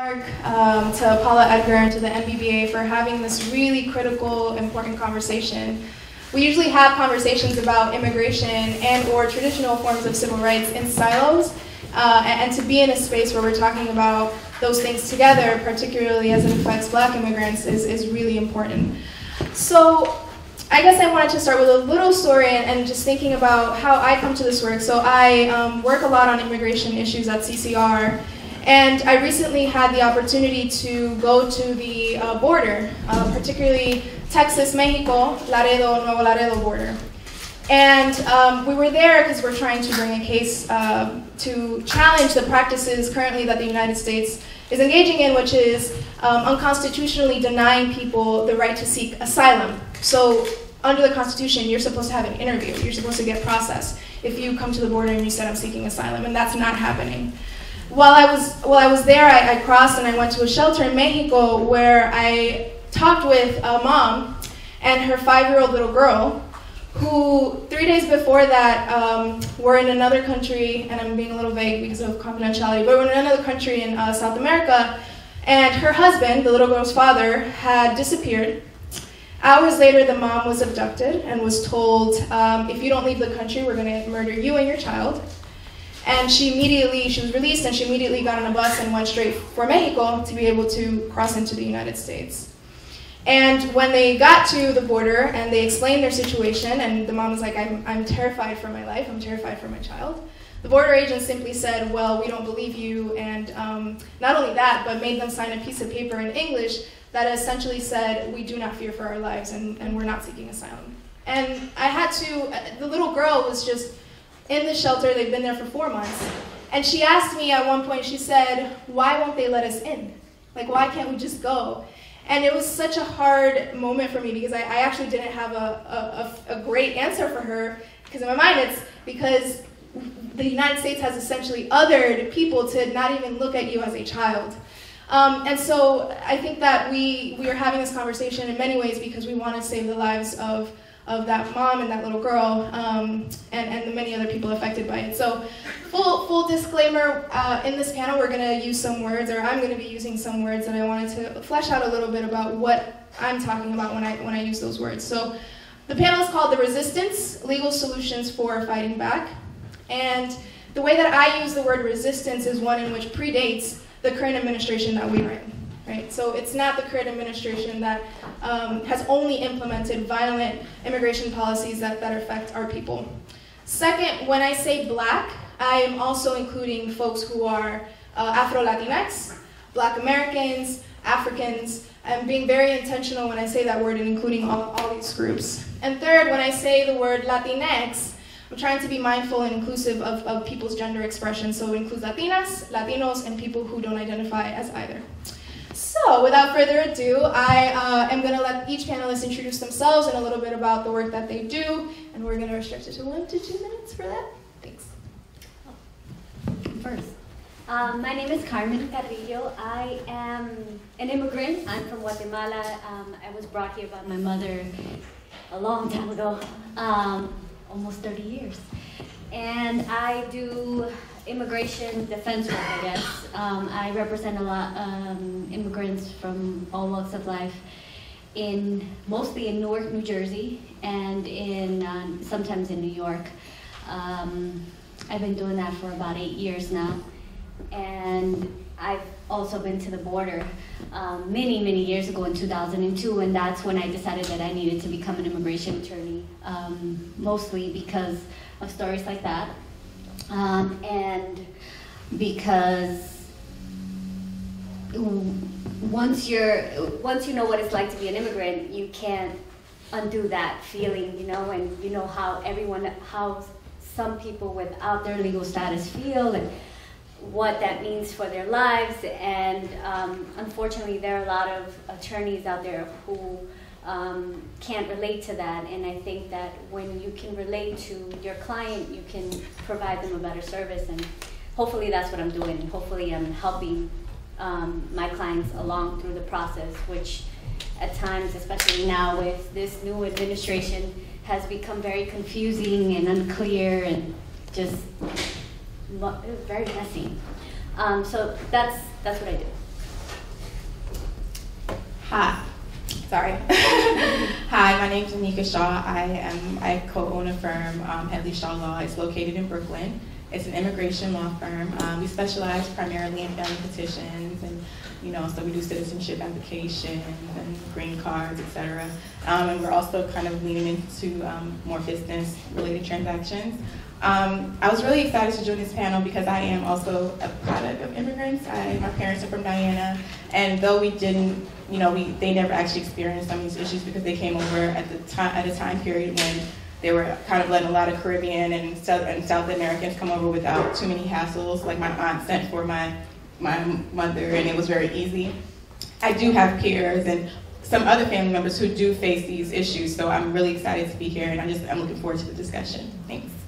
Um, to Paula Edgar and to the MBBA for having this really critical, important conversation. We usually have conversations about immigration and or traditional forms of civil rights in silos, uh, and, and to be in a space where we're talking about those things together, particularly as it affects black immigrants, is, is really important. So I guess I wanted to start with a little story and, and just thinking about how I come to this work. So I um, work a lot on immigration issues at CCR, and I recently had the opportunity to go to the uh, border, uh, particularly Texas, Mexico, Laredo, Nuevo Laredo border. And um, we were there because we're trying to bring a case uh, to challenge the practices currently that the United States is engaging in, which is um, unconstitutionally denying people the right to seek asylum. So, under the Constitution, you're supposed to have an interview, you're supposed to get processed if you come to the border and you said, I'm seeking asylum, and that's not happening while I was while I was there, I, I, crossed and I went to a shelter in Mexico where I talked with a mom and her five-year-old little girl, who three days before that um, were in another country, and I'm being a little vague because of confidentiality, but were in another country in uh, South America, and her husband, the little girl's father, had disappeared. Hours later, the mom was abducted and was told, um, if you don't leave the country, we're going to murder you and your child. And she immediately, she was released and she immediately got on a bus and went straight for Mexico to be able to cross into the United States. And when they got to the border and they explained their situation, and the mom was like, I'm, I'm terrified for my life, I'm terrified for my child. The border agent simply said, Well, we don't believe you. And um, not only that, but made them sign a piece of paper in English that essentially said, We do not fear for our lives and, and we're not seeking asylum. And I had to, the little girl was just in the shelter. They've been there for four months. And she asked me at one point, she said, Why won't they let us in? Like, why can't we just go? And it was such a hard moment for me because I, I actually didn't have a, a, a, great answer for her. Because in my mind, it's because the United States has essentially othered people to not even look at you as a child. Um, and so I think that we, we are having this conversation in many ways because we want to save the lives of of that mom and that little girl um, and, and the many other people affected by it. So full, full disclaimer, uh, in this panel we're going to use some words, or I'm going to be using some words, and I wanted to flesh out a little bit about what I'm talking about when I, when I use those words. So the panel is called The Resistance, Legal Solutions for Fighting Back. And the way that I use the word resistance is one in which predates the current administration that we are in. Right? So it's not the current administration that um, has only implemented violent immigration policies that, that affect our people. Second, when I say black, I am also including folks who are uh, Afro-Latinx, black Americans, Africans. I'm being very intentional when I say that word and including all, all these groups. And third, when I say the word Latinx, I'm trying to be mindful and inclusive of, of people's gender expression, so it includes Latinas, Latinos, and people who don't identify as either. So, without further ado, I uh, am going to let each panelist introduce themselves and a little bit about the work that they do, and we're going to restrict it to one to two minutes for that. Thanks. First, um, my name is Carmen Carillo. I am an immigrant. I'm from Guatemala. Um, I was brought here by my mother a long time ago, um, almost 30 years. And I do immigration defense work, I guess. Um, I represent a lot um, immigrants from all walks of life in mostly in Newark, New Jersey, and in um, sometimes in New York. Um, I've been doing that for about eight years now, and I've also been to the border um, many, many years ago in 2002, and that's when I decided that I needed to become an immigration attorney, um, mostly because of stories like that. Um, and because once you're once you know what it's like to be an immigrant, you can't undo that feeling, you know, and you know how everyone how some people without their legal status feel and what that means for their lives. And um, unfortunately, there are a lot of attorneys out there who um, can't relate to that. And I think that when you can relate to your client, you can provide them a better service. And hopefully that's what I'm doing. Hopefully I'm helping um, my clients along through the process, which at times, especially now with this new administration, has become very confusing and unclear and just very messy. Um, so that's that's what I do. Hi. Sorry. Hi, my name is Nanika Shaw. I am I co-own a firm, um, Headley Shaw Law. It's located in Brooklyn. It's an immigration law firm. Um, we specialize primarily in family petitions and you know, so we do citizenship applications and green cards, etc. Um, and we're also kind of leaning into um, more business-related transactions. Um, I was really excited to join this panel because I am also a product of immigrants. I, my parents are from Guyana, and though we didn't, you know, we they never actually experienced some of these issues because they came over at the time at a time period when they were kind of letting a lot of Caribbean and South, and South Americans come over without too many hassles. Like my aunt sent for my my mother, and it was very easy. I do have peers and some other family members who do face these issues, so I'm really excited to be here, and I just I'm looking forward to the discussion. Thanks.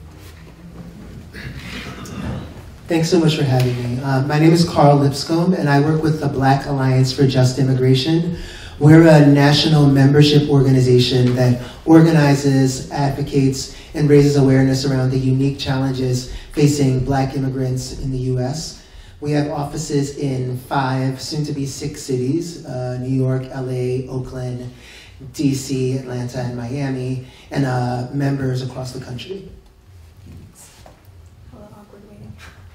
Thanks so much for having me. Uh, my name is Carl Lipscombe, and I work with the Black Alliance for Just Immigration. We're a national membership organization that organizes, advocates, and raises awareness around the unique challenges facing black immigrants in the U.S. We have offices in five, soon to be six cities uh, New York, LA, Oakland, DC, Atlanta, and Miami, and uh, members across the country.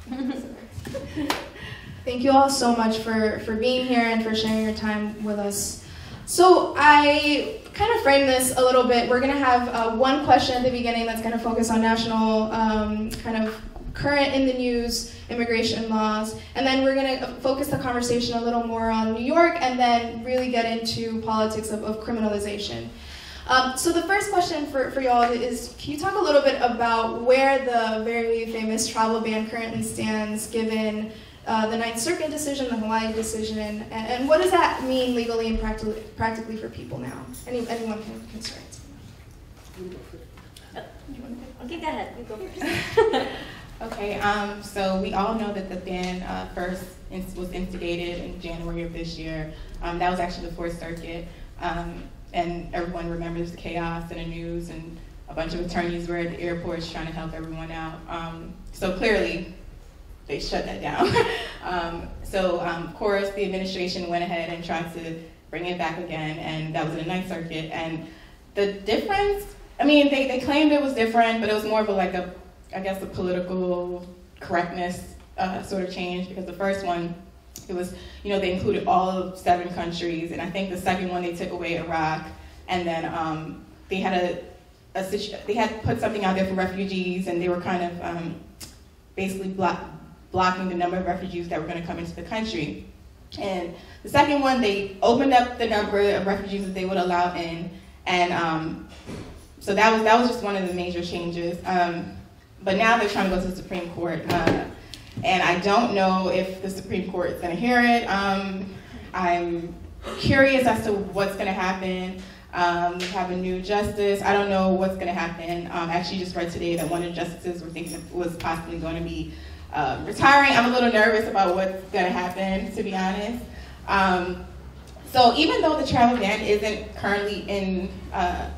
Thank you all so much for, for being here and for sharing your time with us. So I kind of frame this a little bit. We're going to have uh, one question at the beginning that's going to focus on national um, kind of current in the news immigration laws, and then we're going to focus the conversation a little more on New York and then really get into politics of, of criminalization. Um, so the first question for, for y'all is, can you talk a little bit about where the very famous travel ban currently stands given uh, the Ninth Circuit decision, the Hawaii decision, and, and, what does that mean legally and practically, practically for people now? Any, anyone can, can start. Okay, go ahead. You go first. okay, um, so we all know that the ban uh, first was instigated in January of this year. Um, that was actually the Fourth Circuit. Um, and everyone remembers the chaos in the news and a bunch of attorneys were at the airports trying to help everyone out. Um, so clearly, they shut that down. um, so um, of course, the administration went ahead and tried to bring it back again, and that was in the Ninth Circuit. And the difference, I mean, they, they claimed it was different, but it was more of a like a, I guess, a political correctness uh, sort of change because the first one it was, you know, they included all of seven countries, and I think the second one they took away Iraq, and then um, they had a, a they had put something out there for refugees, and they were kind of um, basically block, blocking the number of refugees that were going to come into the country. And the second one, they opened up the number of refugees that they would allow in, and um, so that was that was just one of the major changes. Um, but now they're trying to go to the Supreme Court. Uh, and I don't know if the Supreme Court is going to hear it. Um, I'm curious as to what's going to happen. Um, we have a new justice. I don't know what's going to happen. Um, actually, just read today that one of the justices were thinking was possibly going to be uh, retiring. I'm a little nervous about what's going to happen, to be honest. Um, so even though the travel ban isn't currently in uh,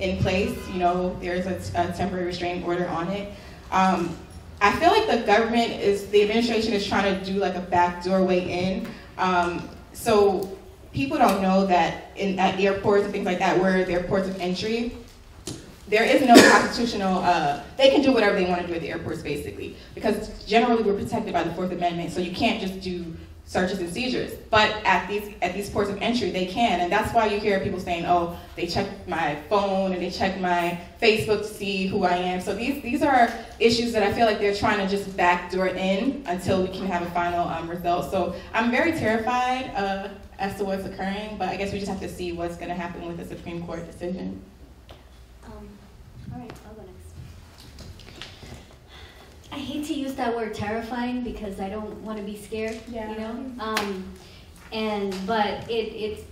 in place, you know, there's a, a temporary restraining order on it. Um, I feel like the government is, the administration is trying to do like a backdoor way in. Um, so people don't know that in, at airports and things like that, where they're ports of entry, there is no constitutional, uh, they can do whatever they want to do at the airports basically. Because generally we're protected by the Fourth Amendment, so you can't just do searches and seizures. But at these at these ports of entry, they can, and that's why you hear people saying, "Oh, they checked my phone and they checked my Facebook to see who I am." So these these are issues that I feel like they're trying to just backdoor in until we can have a final um, result. So I'm very terrified uh, as to what's occurring, but I guess we just have to see what's going to happen with the Supreme Court decision. Um, all right. I hate to use that word terrifying because I don't want to be scared. Yeah. You know. Um, and but it it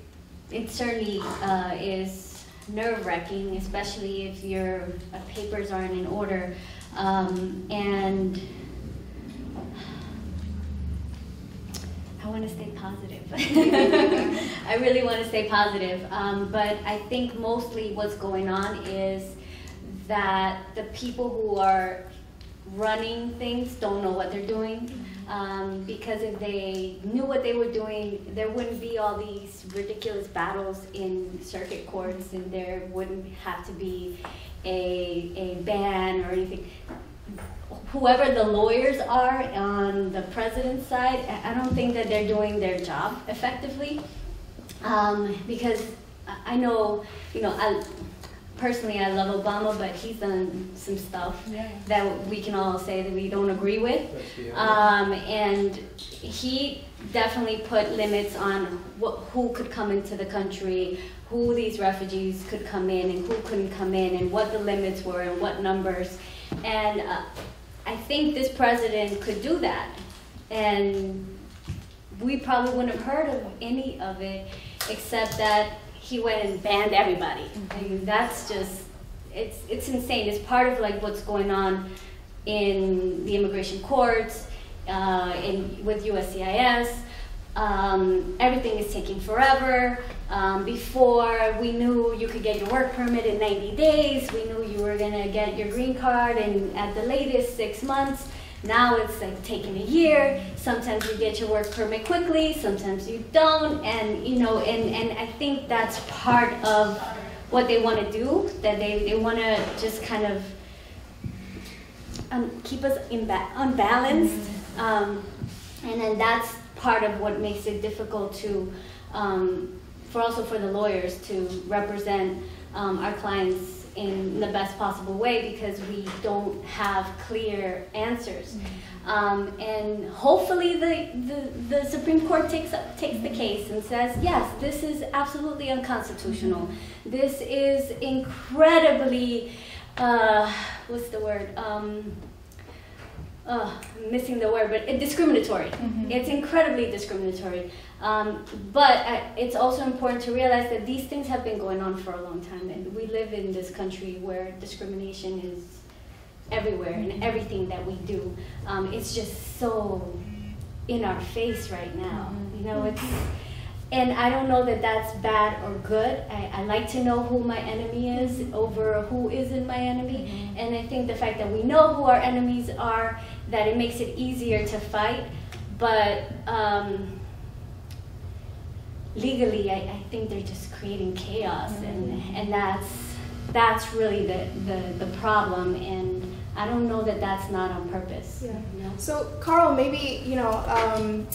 it certainly uh, is nerve wracking, especially if your uh, papers aren't in order. Um, and I want to stay positive. I really want to stay positive. Um, but I think mostly what's going on is that the people who are running things don't know what they're doing. Um, because if they knew what they were doing, there wouldn't be all these ridiculous battles in circuit courts, and there wouldn't have to be a, a ban or anything. Whoever the lawyers are on the president's side, I don't think that they're doing their job effectively. Um, because I I know, you know, I, personally, I love Obama, but he's done some stuff Yeah. that we can all say that we don't agree with. Um, and he definitely put limits on what, who could come into the country, who these refugees could come in, and who couldn't come in, and what the limits were, and what numbers. And uh, I think this president could do that. And we probably wouldn't have heard of any of it except that he went and banned everybody. I mean, that's just, it's, it's insane. It's part of like what's going on in the immigration courts, uh, in, with USCIS. Um, everything is taking forever. Um, before we knew you could get your work permit in 90 days, we knew you were gonna get your green card in at the latest six months. Now it's like taking a year. Sometimes you get your work permit quickly, sometimes you don't, and you know, and, and I think that's part of what they want to do. That they, they want to just kind of um, keep us unbalanced, um, and then that's part of what makes it difficult to, um, for also for the lawyers to represent um, our clients in the best possible way because we don't have clear answers. Um, and hopefully the, the, the Supreme Court takes, up, takes the case and says, yes, this is absolutely unconstitutional. This is incredibly, uh, what's the word? Um, uh, I'm missing the word, but it, discriminatory. It's incredibly discriminatory. Um, but uh, it's also important to realize that these things have been going on for a long time, and we live in this country where discrimination is everywhere in everything that we do. Um, it's just so in our face right now. You know, it's. And I don't know that that's bad or good. I, I like to know who my enemy is over who isn't my enemy. And I think the fact that we know who our enemies are, that it makes it easier to fight. But um, legally, I, I think they're just creating chaos, and, and that's, that's really the, the, the problem. And I don't know that that's not on purpose. Yeah. you know? So, Carl, maybe you know, um,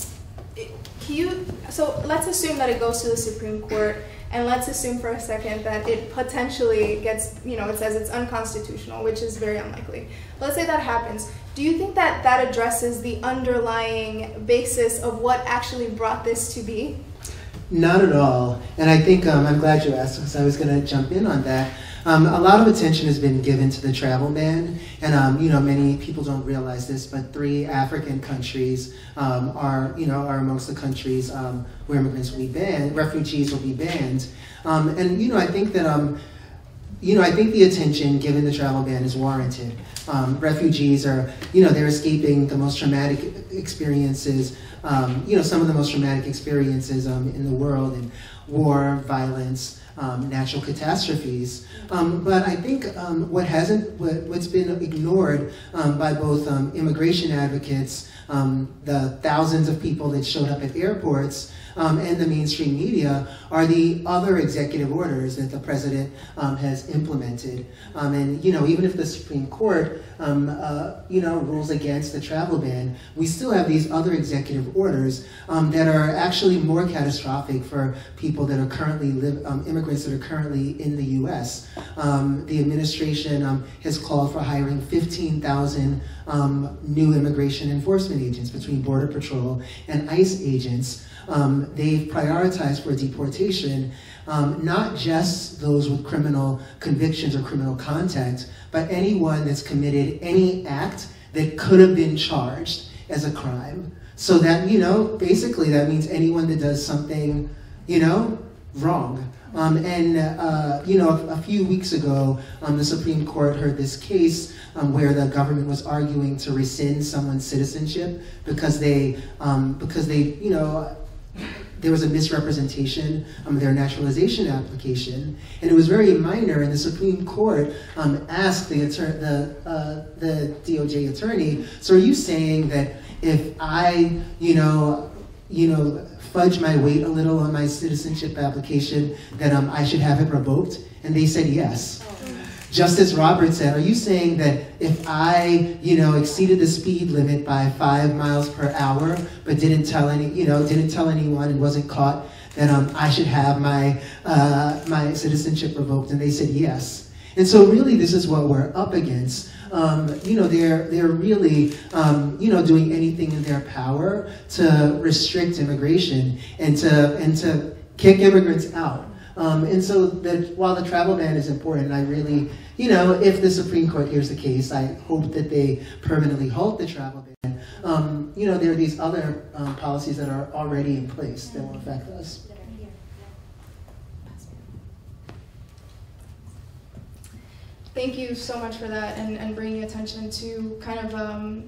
can you? So let's assume that it goes to the Supreme Court, and let's assume for a second that it potentially gets, you know, it says it's unconstitutional, which is very unlikely. Let's say that happens. Do you think that that addresses the underlying basis of what actually brought this to be? Not at all. And I think um, I'm glad you asked because I was going to jump in on that. Um, a lot of attention has been given to the travel ban, and um, you know many people don't realize this, but three African countries um, are you know are amongst the countries um, where immigrants will be banned, refugees will be banned, um, and you know I think that um, you know, I think the attention given the travel ban is warranted. Um, refugees are, you know, they're escaping the most traumatic experiences, um, you know, some of the most traumatic experiences um, in the world, and war, violence, um, natural catastrophes. Um, but I think um, what hasn't, what, what's been ignored by both immigration advocates, the thousands of people that showed up at airports, um, and the mainstream media are the other executive orders that the president um, has implemented. Um, and you know, even if the Supreme Court, um, uh, you know, rules against the travel ban, we still have these other executive orders um, that are actually more catastrophic for people that are currently live, um, immigrants that are currently in the U.S. The administration has called for hiring 15,000 um, new immigration enforcement agents between Border Patrol and ICE agents. Um, they've prioritized for deportation um, not just those with criminal convictions or criminal contact, but anyone that's committed any act that could have been charged as a crime. So that, you know, basically that means anyone that does something, you know, wrong. Um, and, uh, you know, a, a few weeks ago, um, the Supreme Court heard this case um, where the government was arguing to rescind someone's citizenship because they, um, because they, you know, there was a misrepresentation of their naturalization application, and it was very minor. And the Supreme Court um, asked the, the, uh, the DOJ attorney, "So are you saying that if I, you know, you know, fudge my weight a little on my citizenship application, that um, I should have it revoked?" And they said yes. Justice Roberts said, "Are you saying that if I, you know, exceeded the speed limit by five miles per hour, but didn't tell any, you know, didn't tell anyone and wasn't caught, then um, I should have my uh, my citizenship revoked?" And they said yes. And so, really, this is what we're up against. Um, you know, they're they're really, um, you know, doing anything in their power to restrict immigration and to and to kick immigrants out. Um, and so that while the travel ban is important, I really, you know, if the Supreme Court hears the case, I hope that they permanently halt the travel ban. Um, you know, there are these other um, policies that are already in place that will affect us. Thank you so much for that and, and bringing attention to kind of um,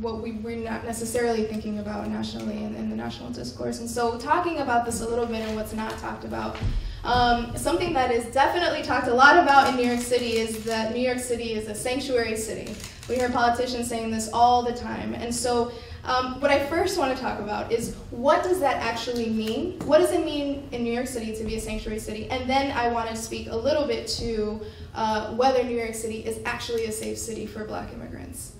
what we, we're not necessarily thinking about nationally in, in the national discourse. And so, talking about this a little bit and what's not talked about, um, something that is definitely talked a lot about in New York City is that New York City is a sanctuary city. We hear politicians saying this all the time. And so, um, what I first want to talk about is what does that actually mean? What does it mean in New York City to be a sanctuary city? And then I want to speak a little bit to uh, whether New York City is actually a safe city for black immigrants.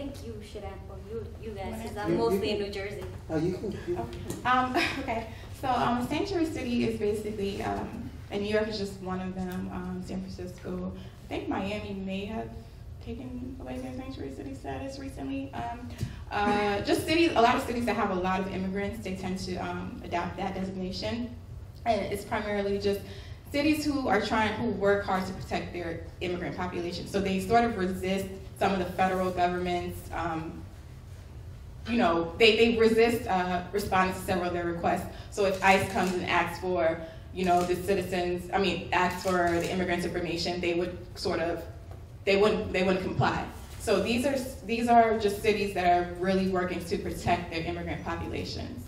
I think you should answer, you, you guys, because I'm mostly in New Jersey. Oh, you can. You, Um, okay, so um, sanctuary city is basically, um, and New York is just one of them. Um, San Francisco, I think Miami may have taken away their sanctuary city status recently. Um, uh, just cities, a lot of cities that have a lot of immigrants, they tend to um, adopt that designation, and it's primarily just cities who are trying, who work hard to protect their immigrant population. So they sort of resist some of the federal government's um, you know, they, they resist uh, responding to several of their requests. So if ICE comes and asks for, you know, the citizens, I mean, asks for the immigrants' information, they would sort of, they wouldn't, they wouldn't comply. So these are these are just cities that are really working to protect their immigrant populations.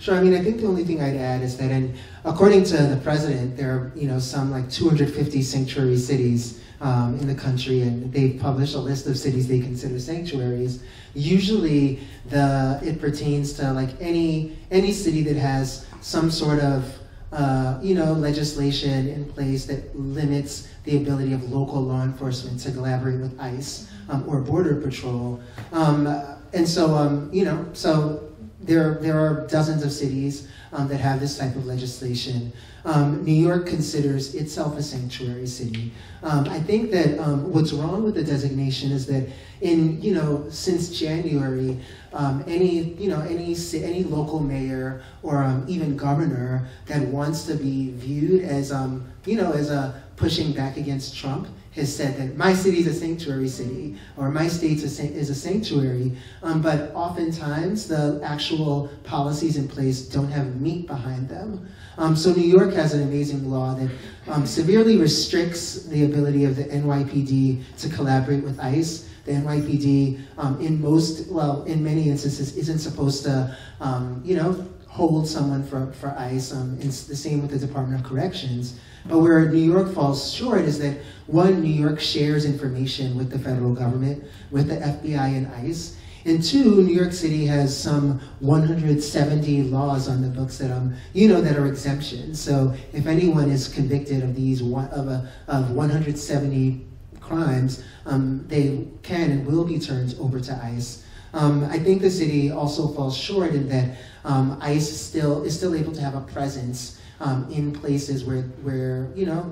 Sure. I mean, I think the only thing I'd add is that, in, according to the president, there are you know some like 250 sanctuary cities um, in the country, and they've published a list of cities they consider sanctuaries. Usually, the it pertains to like any any city that has some sort of uh, you know legislation in place that limits the ability of local law enforcement to collaborate with ICE um, or Border Patrol. Um, and so, um, you know, so there, there are dozens of cities um, that have this type of legislation. Um, New York considers itself a sanctuary city. Um, I think that um, what's wrong with the designation is that in you know since January, um, any you know any any local mayor or um, even governor that wants to be viewed as um, you know as a pushing back against Trump has said that my city is a sanctuary city or my state is a, sanctuary, um, but oftentimes the actual policies in place don't have meat behind them. Um, so New York has an amazing law that um, severely restricts the ability of the NYPD to collaborate with ICE. The NYPD, um, in most, well, in many instances, isn't supposed to, um, you know, hold someone for, for ICE. Um, it's the same with the Department of Corrections. But where New York falls short is that one, New York shares information with the federal government, with the FBI and ICE. And two, New York City has some 170 laws on the books that um, you know that are exemptions. So if anyone is convicted of these one, of a of 170 crimes, um, they can and will be turned over to ICE. Um, I think the city also falls short in that um, ICE still is still able to have a presence um, in places where where you know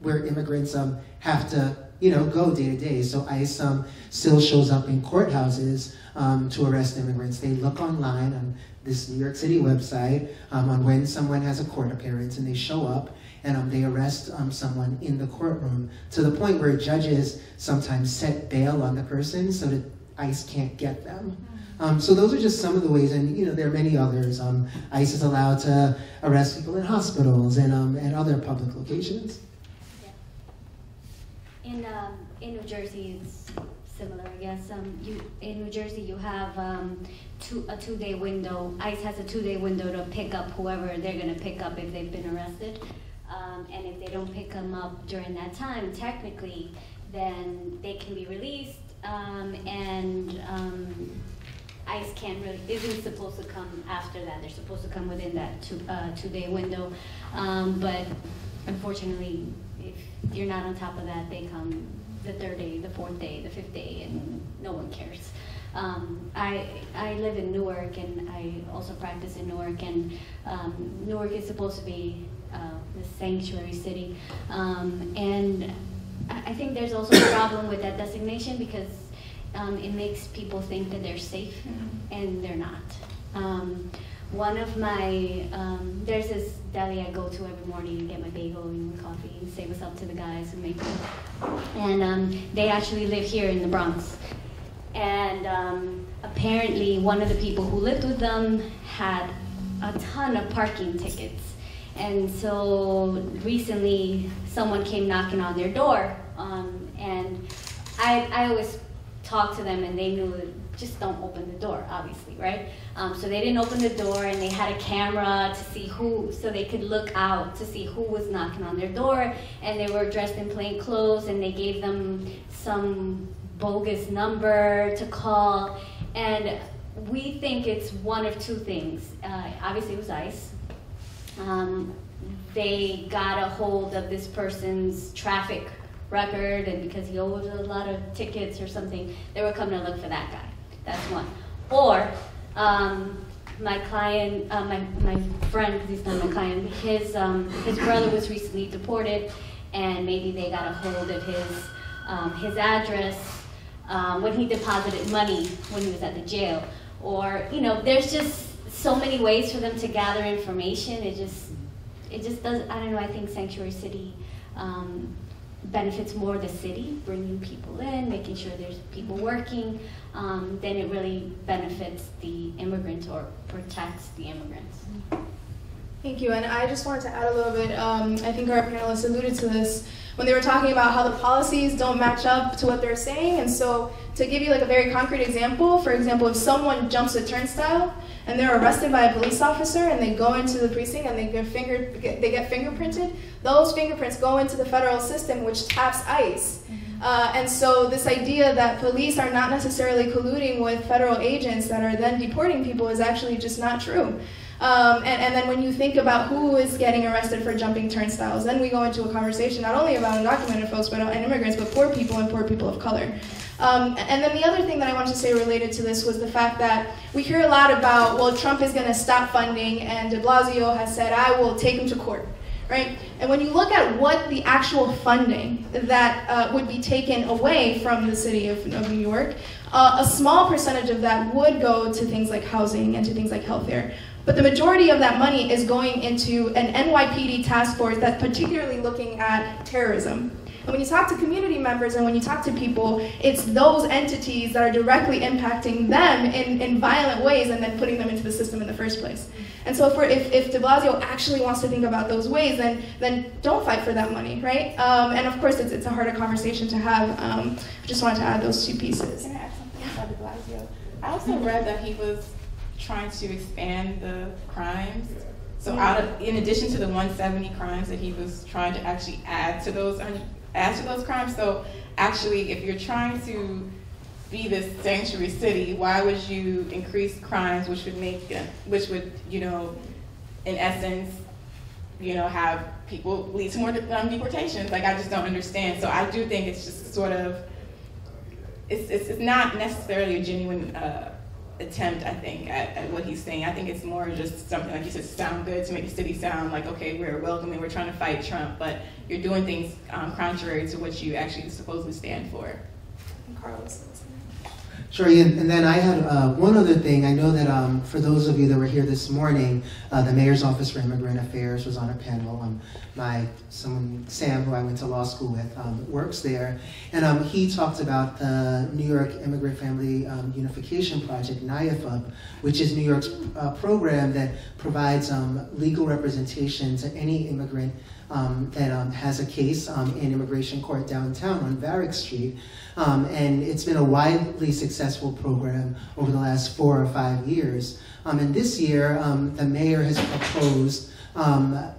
where immigrants um, have to you know go day to day. So ICE um, still shows up in courthouses um, to arrest immigrants. They look online on this New York City website um, on when someone has a court appearance, and they show up and um, they arrest um, someone in the courtroom to the point where judges sometimes set bail on the person so that ICE can't get them. Um, so those are just some of the ways, and you know there are many others. Um, ICE is allowed to arrest people in hospitals and um, and other public locations. In, um, in New Jersey, it's similar, I guess. Um, you in New Jersey, you have um, two, a two-day window. ICE has a two-day window to pick up whoever they're going to pick up if they've been arrested. And if they don't pick them up during that time, technically, then they can be released. Um, and um, ICE can't really isn't supposed to come after that. They're supposed to come within that two uh, two-day window. Um, but unfortunately, if you're not on top of that, they come the third day, the fourth day, the fifth day, and no one cares. Um, I I live in Newark, and I also practice in Newark, and um, Newark is supposed to be uh, the sanctuary city, um, and I think there's also a problem with that designation because um, it makes people think that they're safe, and they're not. Um, one of my, um, there's this deli I go to every morning and get my bagel and my coffee and say what's up to the guys who make it. And um, they actually live here in the Bronx. And um, apparently, one of the people who lived with them had a ton of parking tickets. And so recently, someone came knocking on their door. Um, and I, I always talk to them, and they knew just don't open the door, obviously, right? Um, so they didn't open the door, and they had a camera to see who, so they could look out to see who was knocking on their door. And they were dressed in plain clothes, and they gave them some bogus number to call. And we think it's one of two things. Uh, obviously, it was ICE. Um, they got a hold of this person's traffic record, and because he owed a lot of tickets or something, they were coming to look for that guy. That's one. Or um, my client, uh, my, my friend, because he's not my client, his, um, his brother was recently deported, and maybe they got a hold of his, um, his address um, when he deposited money when he was at the jail. Or, you know, there's just so many ways for them to gather information. It just, it just does, I don't know, I think Sanctuary City um, benefits more the city, bringing people in, making sure there's people working, um, than it really benefits the immigrants or protects the immigrants. Thank you, and I just wanted to add a little bit. Um, I think our panelists alluded to this when they were talking about how the policies don't match up to what they're saying. And so, to give you like a very concrete example, for example, if someone jumps a turnstile and they're arrested by a police officer and they go into the precinct and they get finger they get fingerprinted, those fingerprints go into the federal system, which taps ICE. Uh, and so this idea that police are not necessarily colluding with federal agents that are then deporting people is actually just not true. Um, and, and, then when you think about who is getting arrested for jumping turnstiles, then we go into a conversation not only about undocumented folks but and immigrants, but poor people and poor people of color. Um, and then the other thing that I wanted to say related to this was the fact that we hear a lot about, well, Trump is going to stop funding, and de Blasio has said, I will take him to court right? And when you look at what the actual funding that uh, would be taken away from the city of, of New York, uh, a small percentage of that would go to things like housing and to things like healthcare. But the majority of that money is going into an NYPD task force that's particularly looking at terrorism. And when you talk to community members and when you talk to people, it's those entities that are directly impacting them in, in violent ways and then putting them into the system in the first place. And so if, if, if de Blasio actually wants to think about those ways, then, then don't fight for that money, right? Um, and of course, it's, it's a harder conversation to have. Um, I just wanted to add those two pieces. Can I add something about de Blasio? I also read that he was trying to expand the crimes. So out of, in addition to the 170 crimes that he was trying to actually add to those add to those crimes. So actually, if you're trying to be this sanctuary city, why would you increase crimes, which would make, which would, you know, in essence, you know, have people lead to more um, deportations? Like, I just don't understand. So I do think it's just sort of, it's, it's, it's not necessarily a genuine uh, attempt, I think, at, at, what he's saying. I think it's more just something, like you said, sound good to make the city sound like, okay, we're welcoming, we're trying to fight Trump, but you're doing things um, contrary to what you actually supposedly stand for. Carlos. Sure, and, and then I had uh, one other thing. I know that um, for those of you that were here this morning, uh, the Mayor's Office for Immigrant Affairs was on a panel. Um, my someone Sam, who I went to law school with, um, works there, and um, he talked about the New York Immigrant Family um, Unification Project, NYIFUP, which is New York's uh, program that provides um, legal representation to any immigrant um, that um, has a case um, in immigration court downtown on Varick Street. Um, and it's been a widely successful program over the last four or five years. Um, and this year, um, the mayor has proposed,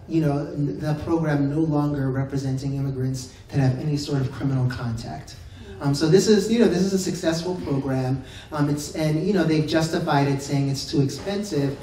you know, the program no longer representing immigrants that have any sort of criminal contact. Um, so this is, you know, this is a successful program. Um, it's, and, you know, they've justified it saying it's too expensive,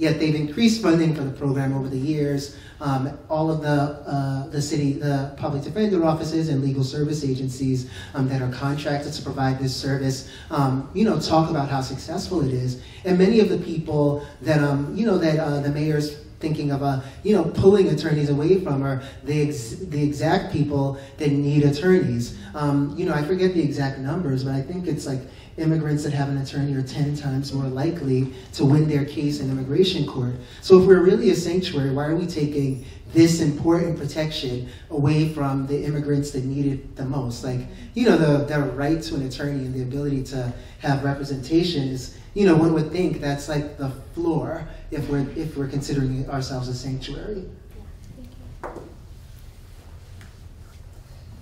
yet they've increased funding for the program over the years. Um, all of the, uh, the city, the public defender offices and legal service agencies um, that are contracted to provide this service, um, you know, talk about how successful it is. And many of the people that, um, you know, that uh, the mayor's thinking of, uh, you know, pulling attorneys away from are the, ex the exact people that need attorneys. Um, you know, I forget the exact numbers, but I think it's like immigrants that have an attorney are 10 times more likely to win their case in immigration court. So if we're really a sanctuary, why are we taking this important protection away from the immigrants that need it the most? Like, you know, the, the right to an attorney and the ability to have representation is, you know, one would think that's like the floor if we're, if we're considering ourselves a sanctuary.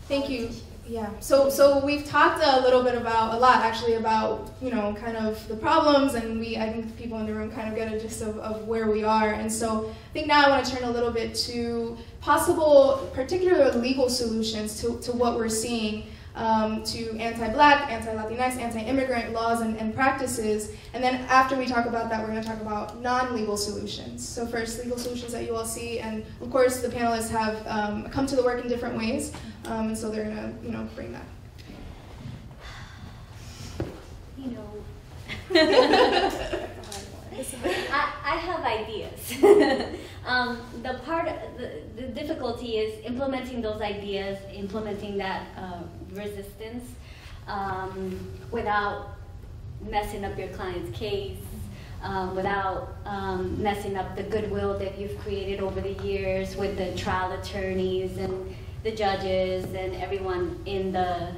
Thank you. Yeah. So so we've talked a little bit about a lot actually about you know kind of the problems and we I think the people in the room kind of get a gist of, of where we are and so I think now I want to turn a little bit to possible particular legal solutions to, to what we're seeing um, to anti-black, anti-Latinx, anti-immigrant laws and, and, practices. And then after we talk about that, we're going to talk about non-legal solutions. So first, legal solutions that you all see, and of course, the panelists have um, come to the work in different ways, um, and so they're going to, you know, bring that. You know. I, I have ideas. um, the part, the, the difficulty is implementing those ideas, implementing that uh, resistance um, without messing up your client's case, um, without um, messing up the goodwill that you've created over the years with the trial attorneys and the judges and everyone in the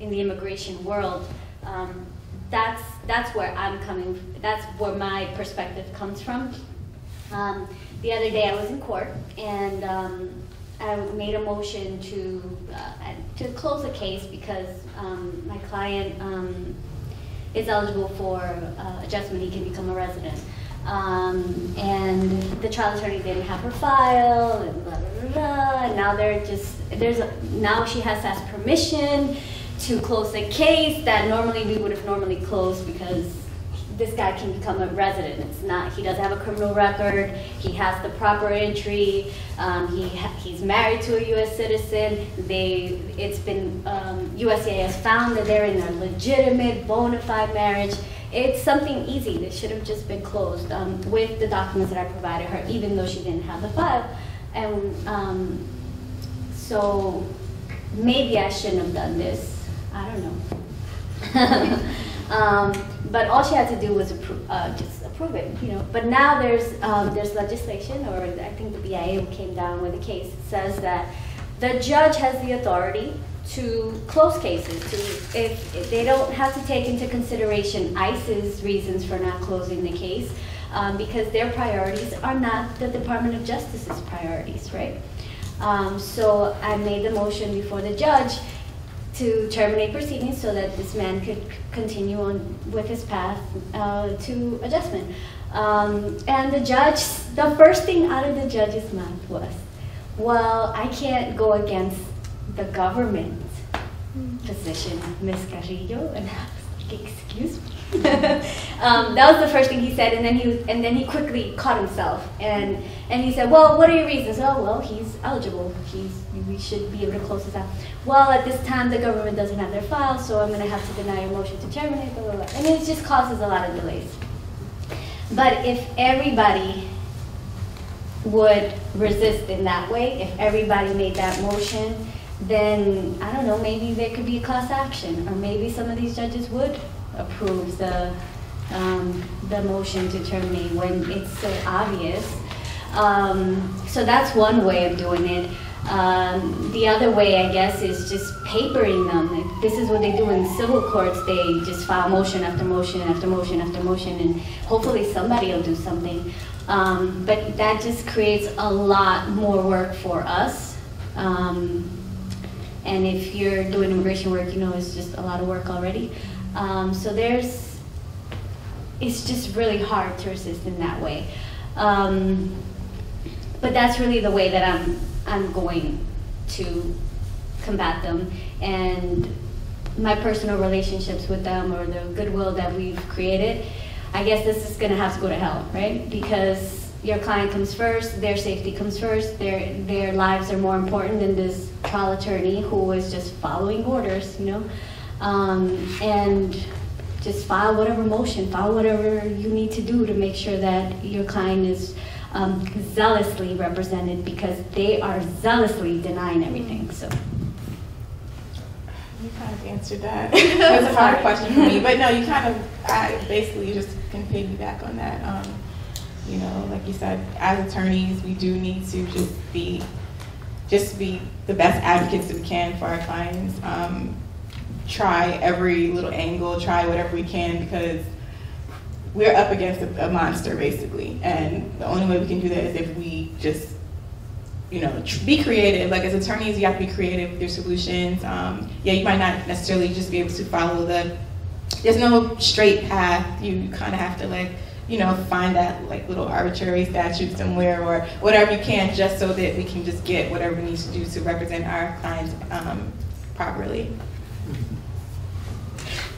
in the immigration world. Um, that's that's where I'm coming. That's where my perspective comes from. Um, the other day I was in court and um, I made a motion to uh, to close the case because um, my client um, is eligible for uh, adjustment. He can become a resident. Um, and the trial attorney didn't have her file and blah blah blah. blah. Now they're just there's a, now she has to ask permission to close the case that normally we would have normally closed because this guy can become a resident. It's not, he doesn't have a criminal record, he has the proper entry, um, he he's married to a U.S. citizen, they, it's been, um, USCIS found that they're in a legitimate, bona fide marriage. It's something easy that should have just been closed um, with the documents that I provided her, even though she didn't have the file. And um, so maybe I shouldn't have done this I don't know. but all she had to do was appro uh, just approve it, you know. But now there's um, there's legislation, or I think the BIA came down with a case that says that the judge has the authority to close cases. To if, if they don't have to take into consideration ICE's reasons for not closing the case, um, because their priorities are not the Department of Justice's priorities, right? Um, so I made the motion before the judge to terminate proceedings so that this man could continue on with his path uh, to adjustment. Um, and the judge, the first thing out of the judge's mouth was, well, I can't go against the government position, Ms. Carillo. And I was like, excuse me? um, that was the first thing he said, and then he and then he quickly caught himself, and and he said, "Well, what are your reasons?" Oh, well, he's eligible. He's we should be able to close this out. Well, at this time, the government doesn't have their file, so I'm going to have to deny your motion to terminate. Blah, blah, blah. And it just causes a lot of delays. But if everybody would resist in that way, if everybody made that motion, then I don't know, maybe there could be a class action, or maybe some of these judges would approves the, um, the motion to terminate when it's so obvious. Um, so that's one way of doing it. Um, the other way, I guess, is just papering them. This is what they do in civil courts. They just file motion after motion after motion after motion, and hopefully somebody will do something. Um, but that just creates a lot more work for us. Um, and if you're doing immigration work, you know it's just a lot of work already. Um, so there's, it's just really hard to resist in that way. Um, but that's really the way that I'm I'm going to combat them. And my personal relationships with them or the goodwill that we've created, I guess this is going to have to go to hell, right? Because your client comes first, their safety comes first, their their lives are more important than this trial attorney who is just following orders, you know, um, and just file whatever motion, file whatever you need to do to make sure that your client is um, zealously represented because they are zealously denying everything. So. You kind of answered that. That was a hard question for me, but no, you kind of, I basically just can piggyback on that. Um, you know, like you said, as attorneys, we do need to just be, just be the best advocates that we can for our clients. Um, try every little angle, try whatever we can because we're up against a, a, monster basically, and the only way we can do that is if we just, you know, be creative. Like as attorneys, you have to be creative with your solutions. Um, yeah, you might not necessarily just be able to follow the. There's no straight path. You kind of have to like, you know, find that like little arbitrary statute somewhere or whatever you can, just so that we can just get whatever we need to do to represent our clients um, properly.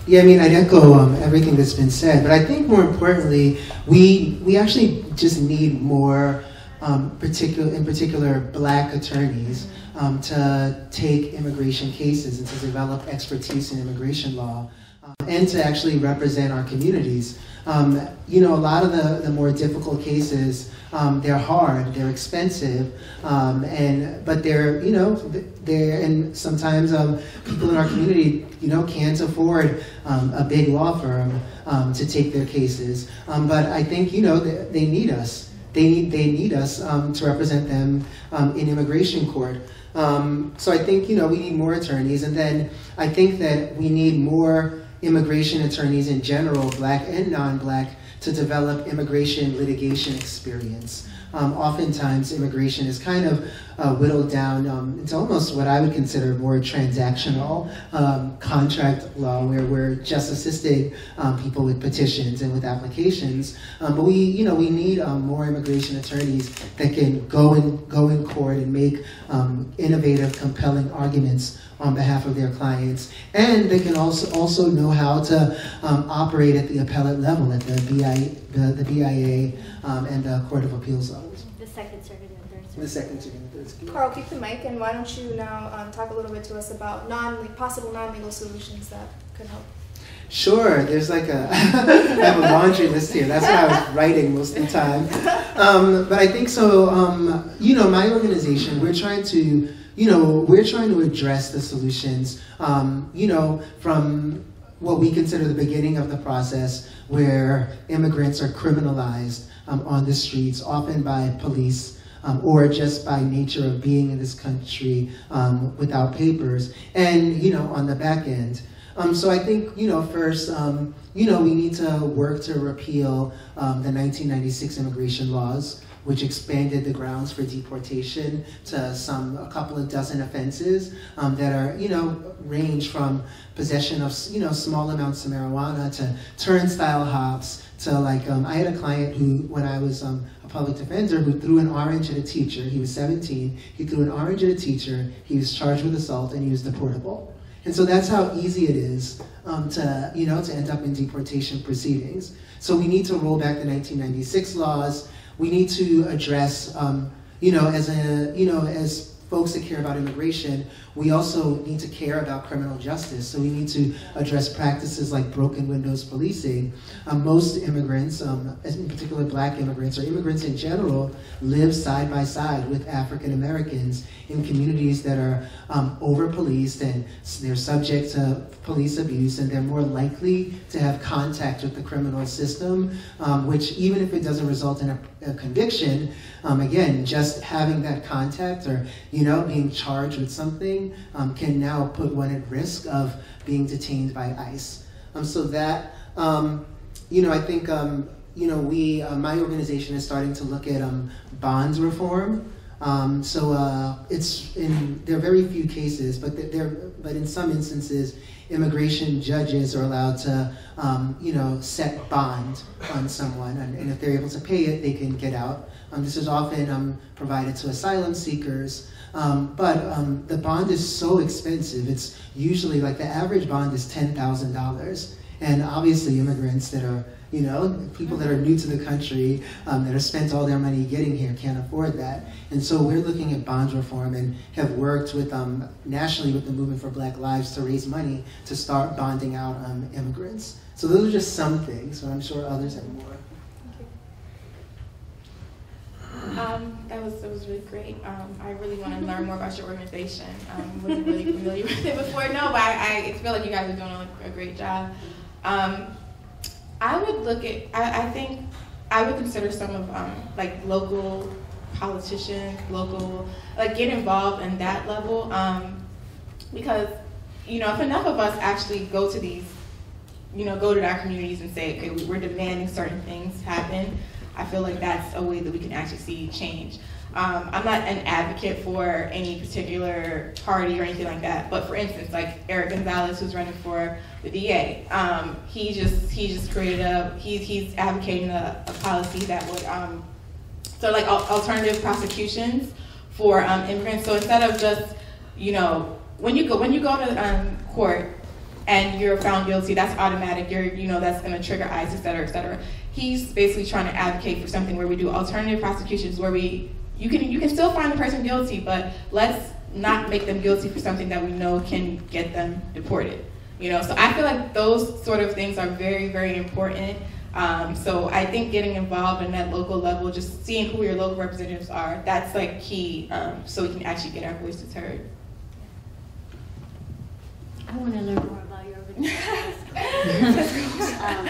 Yeah, I mean, I'd echo um, everything that's been said, but I think more importantly, we we actually just need more, um, particular in particular, black attorneys um, to take immigration cases and to develop expertise in immigration law, um, and to actually represent our communities. Um, you know, a lot of the, the more difficult cases, um, they're hard, they're expensive, um, and but they're you know they're and sometimes um, people in our community you know can't afford um, a big law firm um, to take their cases. but I think you know they, they need us. They need they need us to represent them in immigration court. so I think you know we need more attorneys, and then I think that we need more immigration attorneys in general, black and non-black, to develop immigration litigation experience. Um, oftentimes, immigration is kind of uh, whittled down. Um, it's almost what I would consider more transactional um, contract law, where we're just assisting um, people with petitions and with applications. Um, but we, you know, we need um, more immigration attorneys that can go in go in court and make innovative, compelling arguments on behalf of their clients, and they can also also know how to um, operate at the appellate level, at the BIA, the, the BIA um, and the Court of Appeals levels. The Second Circuit and Third Circuit. The Second Circuit and Third Circuit. Carl, keep the mic, and why don't you now um, talk a little bit to us about non possible non-legal solutions that could help. Sure, there's like a, I have a laundry list here. That's what I was writing most of the time. Um, but I think so, um, you know, my organization, we're trying to you know, we're trying to address the solutions, um, you know, from what we consider the beginning of the process where immigrants are criminalized um, on the streets, often by police. Um, or just by nature of being in this country um, without papers, and you know, on the back end. Um, so I think you know, first, um, you know, we need to work to repeal the 1996 immigration laws which expanded the grounds for deportation to some a couple of dozen offenses um, that are you know range from possession of you know small amounts of marijuana to turnstile hops to like um, I had a client who when I was um, a public defender who threw an orange at a teacher. He was 17. He threw an orange at a teacher. He was charged with assault and he was deportable. And so that's how easy it is um, to, you know, to end up in deportation proceedings. So we need to roll back the 1996 laws we need to address, um, you know, as a, you know, as folks that care about immigration, we also need to care about criminal justice. So we need to address practices like broken windows policing. Um, most immigrants, um, in particular black immigrants or immigrants in general, live side by side with African Americans in communities that are um, over policed and they're subject to police abuse and they're more likely to have contact with the criminal system, um, which even if it doesn't result in a, a conviction, um, again, just having that contact or you know being charged with something um, can now put one at risk of being detained by ICE. Um, so that um, you know, I think um, you know we uh, my organization is starting to look at bonds reform. Um, so uh, it's in there are very few cases, but there but in some instances, immigration judges are allowed to um, you know set bond on someone, and, and, if they're able to pay it, they can get out. Um, this is often um, provided to asylum seekers. Um, but um, the bond is so expensive. It's usually like the average bond is ten thousand dollars, and obviously immigrants that are you know, people that are new to the country, um, that have spent all their money getting here, can't afford that. And so we're looking at bonds reform and have worked with um, nationally with the Movement for Black Lives to raise money to start bonding out um, immigrants. So those are just some things, but I'm sure others have more. Um, that was that was really great. Um, I really want to learn more about your organization. Um, wasn't really familiar with it before. No, but I, I feel like you guys are doing a, a great job. Um, I would look at, I, I think, I would consider some of um, like local politicians, local, like get involved in that level. Um, because, you know, if enough of us actually go to these, you know, go to our communities and say, okay, we're demanding certain things happen, I feel like that's a way that we can actually see change. Um, I'm not an advocate for any particular party or anything like that, but for instance, like Eric Gonzalez, who's running for the DA, um, he just he just created a he's he's advocating a, a policy that would um, so like alternative prosecutions for um, immigrants. So instead of just you know when you go when you go to um, court and you're found guilty, that's automatic. You're you know that's to trigger ICE, et cetera, et cetera. He's basically trying to advocate for something where we do alternative prosecutions where we you can you can still find the person guilty, but let's not make them guilty for something that we know can get them deported. You know, so I feel like those sort of things are very very important. Um, so I think getting involved in that local level, just seeing who your local representatives are, that's like key, um, so we can actually get our voices heard. I want to learn more about your organization. um,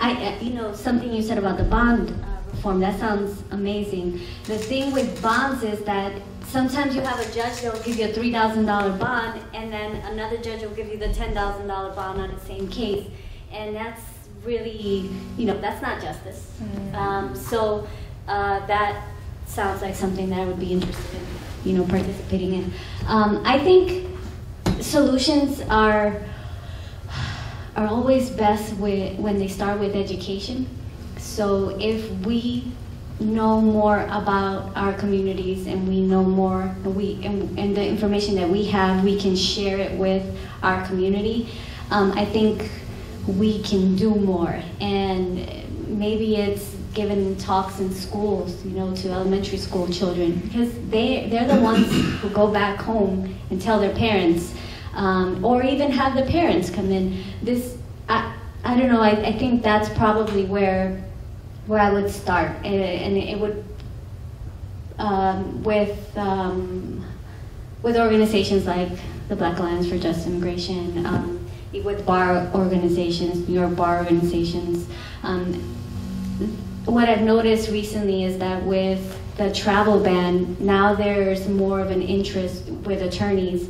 I, uh, you know, something you said about the bond. Reform. That sounds amazing. The thing with bonds is that sometimes you have a judge that will give you a $3,000 bond, and then another judge will give you the $10,000 bond on the same case. And that's really, you know, that's not justice. Mm-hmm. Um, so uh, that sounds like something that I would be interested in, you know, participating in. Um, I think solutions are are always best with, when they start with education. So if we know more about our communities and we know more we and, and, the information that we have we can share it with our community um, i think we can do more. And maybe it's given talks in schools you know to elementary school children because they they're the ones who go back home and tell their parents um, or even have the parents come in. This i, I don't know I, I think that's probably where where I would start, and, and it would um, with um, with organizations like the Black Alliance for Just Immigration, um, with bar organizations, New York bar organizations. Um, what I've noticed recently is that with the travel ban, now there's more of an interest with attorneys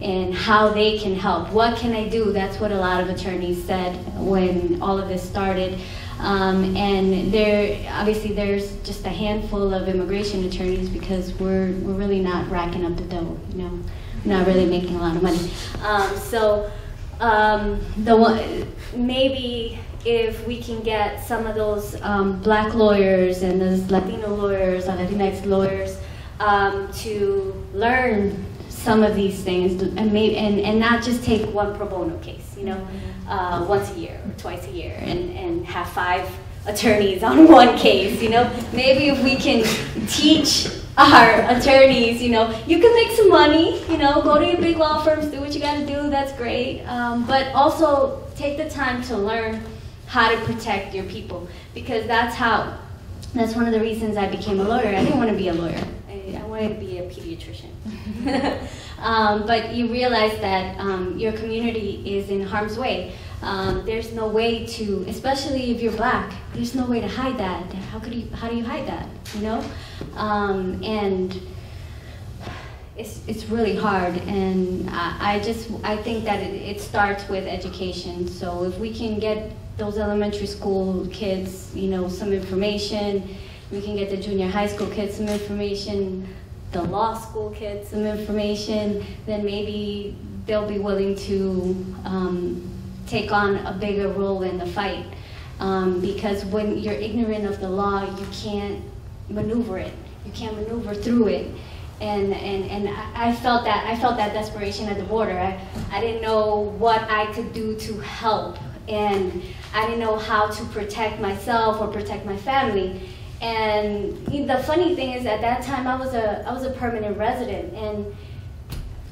in how they can help. What can I do? That's what a lot of attorneys said when all of this started. Um, and there, obviously, there's just a handful of immigration attorneys because we're we're really not racking up the dough, you know, not really making a lot of money. Um, so, um, the one maybe if we can get some of those um, black lawyers and those Latino lawyers Latinx lawyers um, to learn some of these things and, maybe, and, and not just take one pro bono case, you know, uh, once a year or twice a year and, and have five attorneys on one case, you know. Maybe if we can teach our attorneys, you know, you can make some money, you know, go to your big law firms, do what you got to do, that's great. Um, but also take the time to learn how to protect your people because that's how, that's one of the reasons I became a lawyer. I didn't want to be a lawyer, I, I wanted to be a pediatrician. um, but you realize that um, your community is in harm's way. Um, there's no way to, especially if you're black, there's no way to hide that. How could you? How do you hide that? You know, um, and it's it's really hard. And I, I just I think that it, it starts with education. So if we can get those elementary school kids, you know, some information, we can get the junior high school kids some information, the law school kids some information, then maybe they'll be willing to. Um, take on a bigger role in the fight. Um, because when you're ignorant of the law, you can't maneuver it. You can't maneuver through it. And, and, and I felt that I felt that desperation at the border. I, I didn't know what I could do to help, and I didn't know how to protect myself or protect my family. And the funny thing is, at that time, I was a I was a permanent resident, and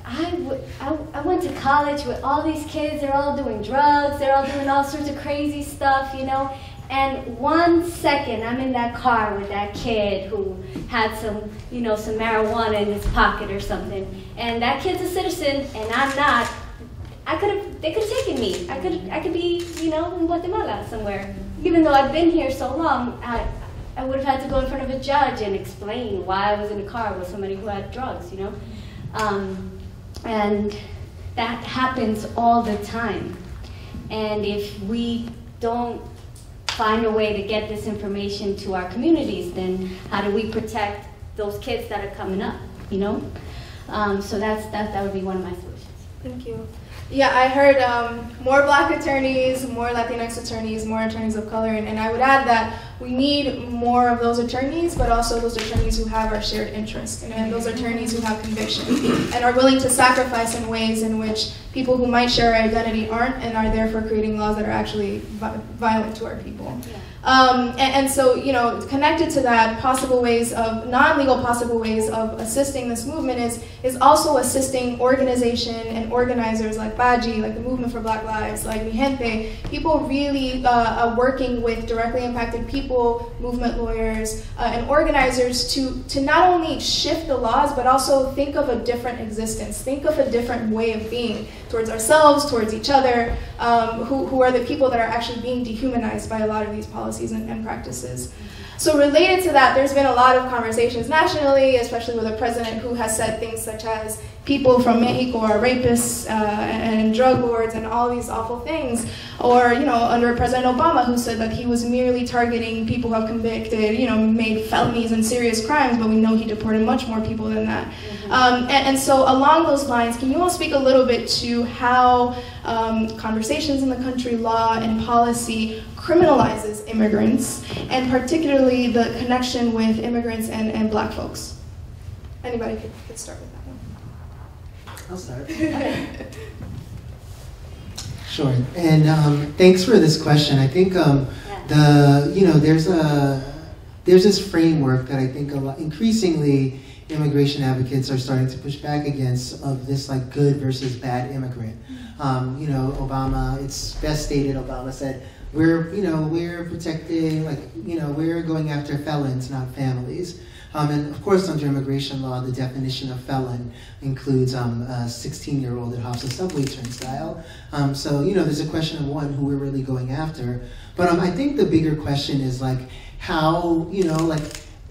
I, I, went to college with all these kids, they're all doing drugs, they're all doing all sorts of crazy stuff, you know. And one second, I'm in that car with that kid who had some, you know, some marijuana in his pocket or something. And that kid's a citizen, and I'm not. I could have, they could have taken me. I could, I could be, you know, in Guatemala somewhere. Even though I've been here so long, I, I would have had to go in front of a judge and explain why I was in a car with somebody who had drugs, you know. Um, and that happens all the time. And if we don't find a way to get this information to our communities, then how do we protect those kids that are coming up, you know? Um, so that's, that, that would be one of my solutions. Thank you. Yeah, I heard um, more black attorneys, more Latinx attorneys, more attorneys of color, and, and I would add that we need more of those attorneys, but also those attorneys who have our shared interest, and, those attorneys who have conviction and are willing to sacrifice in ways in which people who might share our identity aren't and are therefore creating laws that are actually violent to our people. Yeah. Um, and, and, so, you know, connected to that, possible ways of, non-legal possible ways of assisting this movement is, is also assisting organization and organizers like BAJI, like the Movement for Black Lives, like Mijente, people really uh, working with directly impacted people, movement lawyers, uh, and organizers to, to not only shift the laws, but also think of a different existence, think of a different way of being towards ourselves, towards each other, um, who, who are the people that are actually being dehumanized by a lot of these policies and, and practices. So related to that, there's been a lot of conversations nationally, especially with a president who has said things such as people from Mexico are rapists uh, and drug lords and all these awful things. Or, you know, under President Obama who said that he was merely targeting people who have convicted, you know, made felonies and serious crimes, but we know he deported much more people than that. Mm-hmm. Um, and, and, so along those lines, can you all speak a little bit to how um, conversations in the country, law and policy criminalizes immigrants, and particularly the connection with immigrants and, and black folks. Anybody could, could start with that one. I'll start. sure. And um, thanks for this question. I think um, the you know there's a there's this framework that I think a lot, increasingly immigration advocates are starting to push back against of this like good versus bad immigrant. Mm-hmm. Um, you know, Obama. It's best stated. Obama said we're, you know, we're protecting, like, you know, we're going after felons, not families. Um, and of course, under immigration law, the definition of felon includes um, a 16-year-old that hops a subway turnstile. Um, so, you know, there's a question of one, who we're really going after. But um, I think the bigger question is like how, you know, like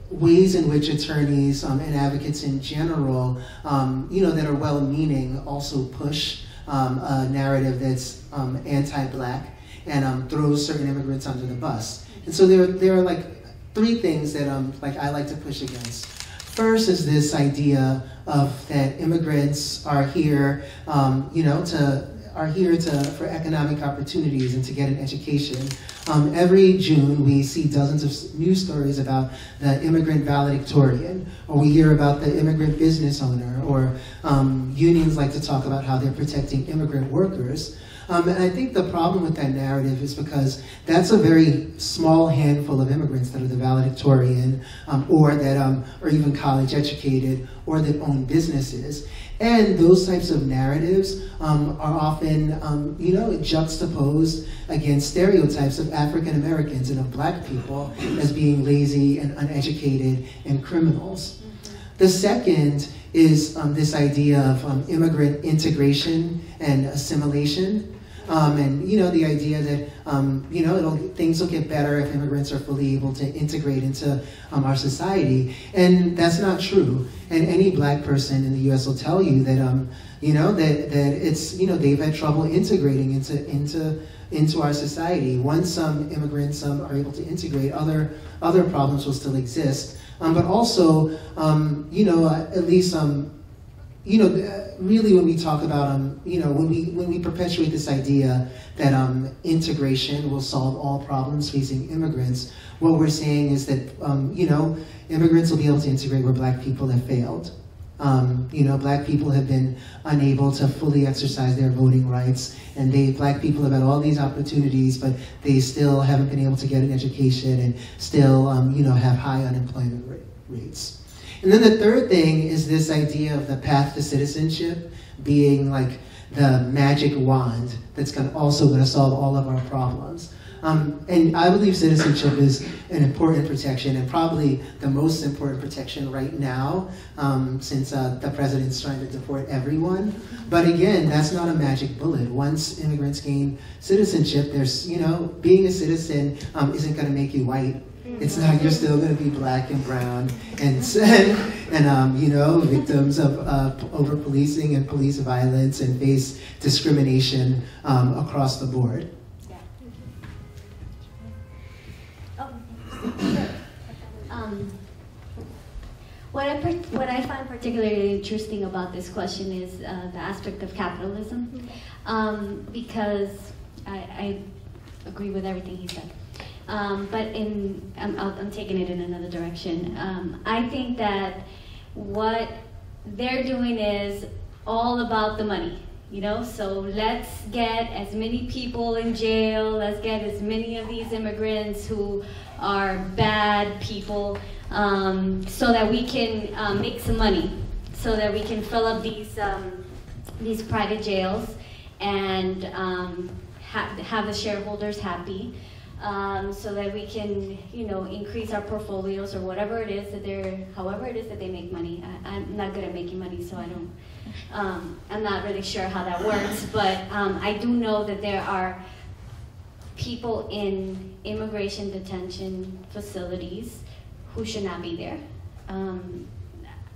ways in which attorneys um, and advocates in general, um, you know, that are well-meaning also push a narrative that's anti-black and um, throws certain immigrants under the bus. And so there, there are like three things that um, like I like to push against. First is this idea of that immigrants are here, um, you know, to are here to for economic opportunities and to get an education. Um, every June, we see dozens of news stories about the immigrant valedictorian, or we hear about the immigrant business owner, or um, unions like to talk about how they're protecting immigrant workers. Um, and I think the problem with that narrative is because that's a very small handful of immigrants that are the valedictorian um, or that um, are even college educated or that own businesses. And those types of narratives um, are often, um, you know, juxtaposed against stereotypes of African Americans and of black people as being lazy and uneducated and criminals. The second is um, this idea of um, immigrant integration and assimilation. Um, and you know the idea that um, you know things will get better if immigrants are fully able to integrate into um, our society, and that's not true. And any black person in the U.S. will tell you that um, you know that that it's you know they've had trouble integrating into into into our society. Once some immigrants um, are able to integrate, other other problems will still exist. Um, but also, you know, at least you know, really when we talk about, um, you know, when we, when we perpetuate this idea that um, integration will solve all problems facing immigrants, what we're saying is that, um, you know, immigrants will be able to integrate where black people have failed. Um, you know, black people have been unable to fully exercise their voting rights, and they, black people have had all these opportunities, but they still haven't been able to get an education and still, um, you know, have high unemployment rates. And then the third thing is this idea of the path to citizenship being like the magic wand that's going also going to solve all of our problems. Um, and I believe citizenship is an important protection and probably the most important protection right now um, since uh, the president's trying to deport everyone. But again, that's not a magic bullet. Once immigrants gain citizenship, there's, you know, being a citizen um, isn't going to make you white it's not, you're still going to be black and brown and, and, and um, you know, victims of uh, over policing and police violence and face discrimination um, across the board. Yeah. Oh, um, what, I what I find particularly interesting about this question is uh, the aspect of capitalism, mm-hmm. um, because I, I agree with everything he said. Um, but in, I'm, I'm, taking it in another direction. Um, I think that what they're doing is all about the money, you know? So let's get as many people in jail, let's get as many of these immigrants who are bad people um, so that we can um, make some money, so that we can fill up these, um, these private jails and um, ha have the shareholders happy um, so that we can, you know, increase our portfolios or whatever it is that they're, however it is that they make money. I, am not good at making money, so I don't, um, I'm not really sure how that works, but um, I do know that there are people in immigration detention facilities who should not be there. Um,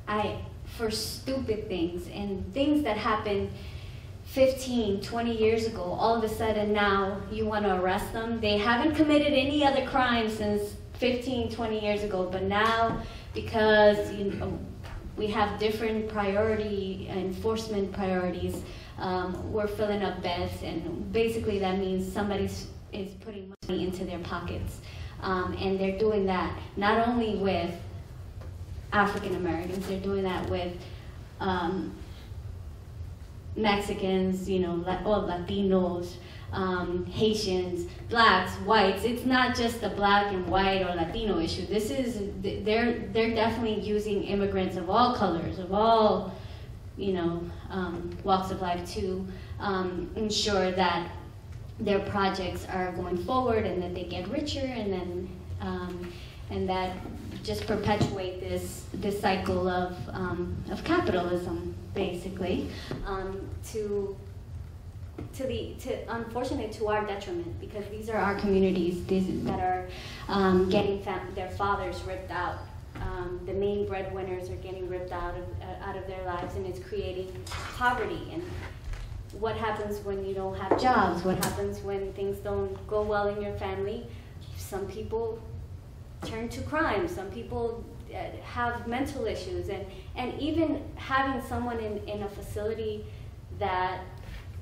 I, for stupid things and things that happen 15, 20 years ago, all of a sudden now you want to arrest them. They haven't committed any other crime since 15, 20 years ago, but now because you know, we have different priority enforcement priorities, um, we're filling up beds, and basically that means somebody is putting money into their pockets. Um, and they're doing that not only with African Americans, they're doing that with um, Mexicans, you know, or Latinos, um, Haitians, blacks, whites. It's not just a black and white or Latino issue. This is they're they're definitely using immigrants of all colors, of all you know um, walks of life to um, ensure that their projects are going forward and that they get richer and then um, and that just perpetuate this this cycle of um, of capitalism basically, um, to to the to unfortunately to our detriment because these are our communities these, that are um, getting their fathers ripped out. Um, the main breadwinners are getting ripped out of uh, out of their lives, and it's creating poverty. And what happens when you don't have jobs? What happens when things don't go well in your family? Some people turn to crime. Some people uh, have mental issues and, and even having someone in, in a facility that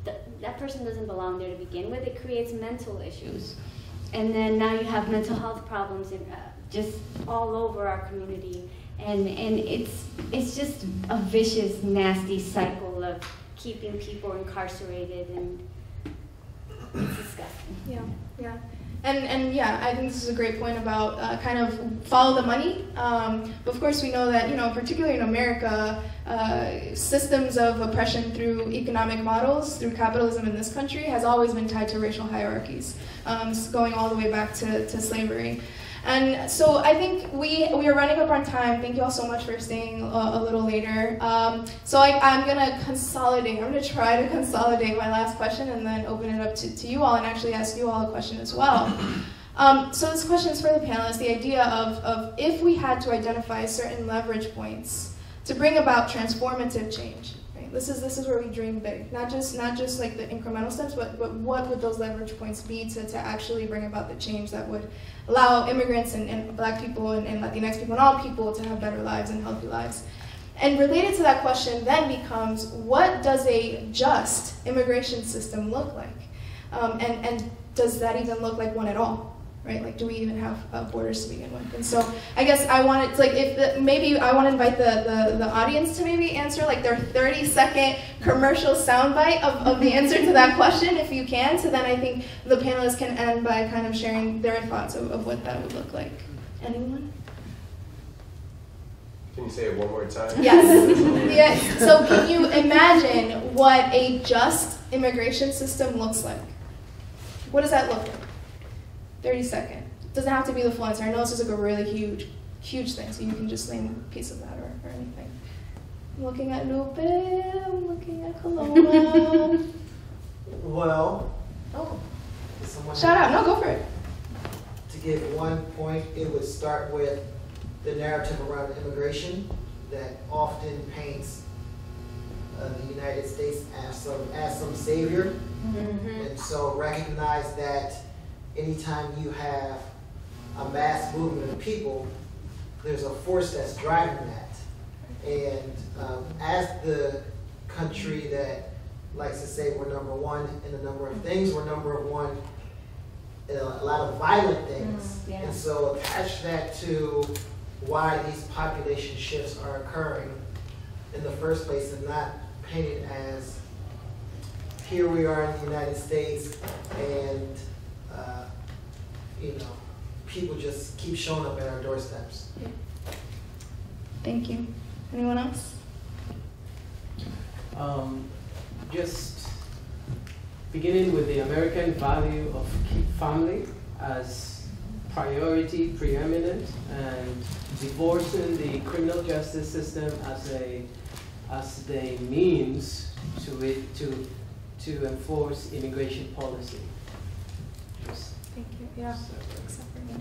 th that person doesn't belong there to begin with, it creates mental issues. And then now you have mental health problems in, uh, just all over our community. And, and it's, it's just a vicious, nasty cycle of keeping people incarcerated and it's disgusting. Yeah, yeah. And, and yeah, I think this is a great point about uh, kind of follow the money. Um, but of course, we know that, you know, particularly in America, uh, systems of oppression through economic models, through capitalism in this country, has always been tied to racial hierarchies, um, going all the way back to, to slavery. And so I think we, we are running up on time. Thank you all so much for staying a, a little later. Um, so I, I'm going to consolidate. I'm going to try to consolidate my last question and then open it up to, to you all and actually ask you all a question as well. Um, so this question is for the panelists. The idea of, of if we had to identify certain leverage points to bring about transformative change. Right? This is this is where we dream big. Not just not just like the incremental steps, but, but what would those leverage points be to, to actually bring about the change that would allow immigrants and, and black people and, and Latinx people and all people to have better lives and healthy lives. And related to that question then becomes, what does a just immigration system look like? Um, and, and does that even look like one at all? Right? Like, do we even have uh, borders to begin with? And so, I guess I wanted, to, like, if the, maybe I want to invite the, the, the audience to maybe answer like their 30 second commercial soundbite of, of the answer to that question, if you can. So then I think the panelists can end by kind of sharing their thoughts of, of what that would look like. Anyone? Can you say it one more time? Yes. yes. So can you imagine what a just immigration system looks like? What does that look like? 30 second. Doesn't have to be the full answer. I know this is like a really huge, huge thing, so you can just name a piece of that or, or anything. I'm looking at Lupe, I'm looking at Coloma. Well, oh, shout out. No, go for it. to give one point, it would start with the narrative around immigration that often paints uh, the United States as some as some savior, and so recognize that anytime you have a mass movement of people, there's a force that's driving that, and um, as the country that likes to say we're number one in a number of things, we're number one in a, a lot of violent things. Mm, yeah. And so attach that to why these population shifts are occurring in the first place and not paint it as here we are in the United States and, uh, you know, people just keep showing up at our doorsteps. Thank you. Anyone else? Um, just beginning with the American value of keep family as priority, preeminent, and divorcing the criminal justice system as a as the means to it to to enforce immigration policy. Just Thank you. Yeah. Except for me.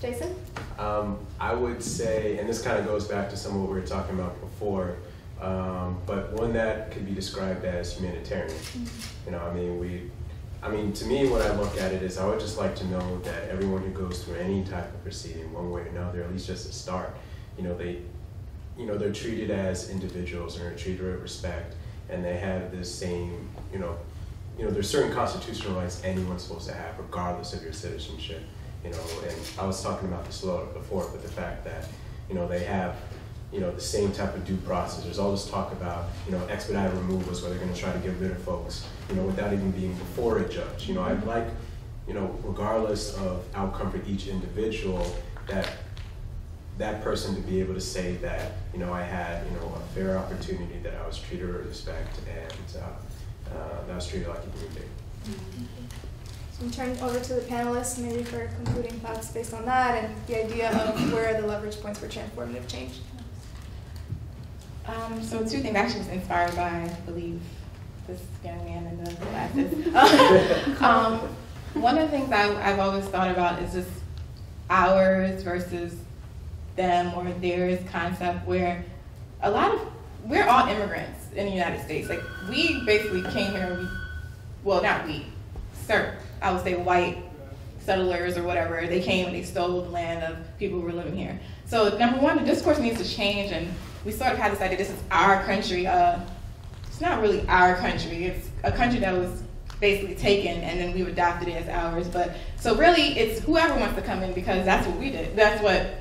Jason? Um, I would say, and this kind of goes back to some of what we were talking about before, um, but one that could be described as humanitarian. You know, I mean, we, I mean, to me, when I look at it is, I would just like to know that everyone who goes through any type of proceeding, one way or another, at least just a start, you know, they, you know, they're treated as individuals and they're treated with respect, and they have the same, you know, you know, there's certain constitutional rights anyone's supposed to have, regardless of your citizenship. You know, and I was talking about this a little before, but the fact that, you know, they have, you know, the same type of due process. There's all this talk about, you know, expedited removals where they're going to try to get rid of folks, you know, without even being before a judge. You know, I'd like, you know, regardless of outcome for each individual, that that person to be able to say that, you know, I had, you know, a fair opportunity, that I was treated with respect, and uh, uh, that I was treated like a human being. So I'm turning over to the panelists, maybe for concluding thoughts based on that and the idea of where the leverage points for transformative change. Um, so two things. Actually was inspired by, I believe, this young man in the glasses. um, one of the things I, I've always thought about is just ours versus them or theirs concept, where a lot of we're all immigrants in the United States. Like we basically came here. We, well, not we, sir. I would say white settlers or whatever. They came and they stole the land of people who were living here. So number one, the discourse needs to change, and we sort of had this idea this is our country. Uh, it's not really our country. It's a country that was basically taken, and then we've adopted it as ours. But so really, it's whoever wants to come in because that's what we did. That's what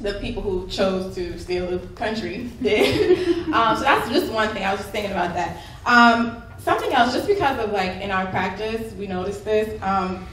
the people who chose to steal the country did. um, so that's just one thing. I was just thinking about that. Um, something else, just because of like in our practice, we noticed this. Um,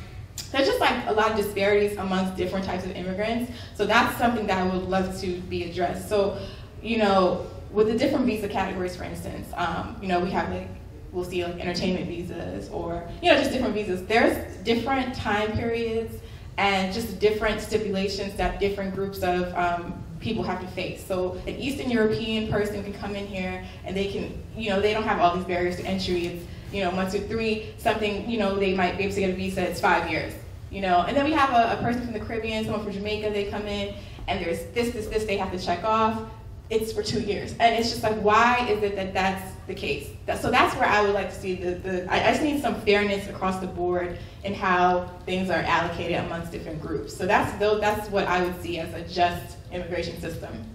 there's just like a lot of disparities amongst different types of immigrants. So that's something that I would love to be addressed. So, you know, with the different visa categories, for instance, um, you know, we have like we'll see like entertainment visas or you know just different visas. There's different time periods and just different stipulations that different groups of um, people have to face. So an Eastern European person can come in here and they can, you know, they don't have all these barriers to entry. It's, you know, one, two, three, something, you know, they might be able to get a visa, it's five years, you know. And then we have a, a person from the Caribbean, someone from Jamaica, they come in and there's this, this, this they have to check off. It's for two years. And it's just like, why is it that that's the case? That, so that's where I would like to see the, the I, I just need some fairness across the board in how things are allocated amongst different groups. So that's, that's what I would see as a just immigration system.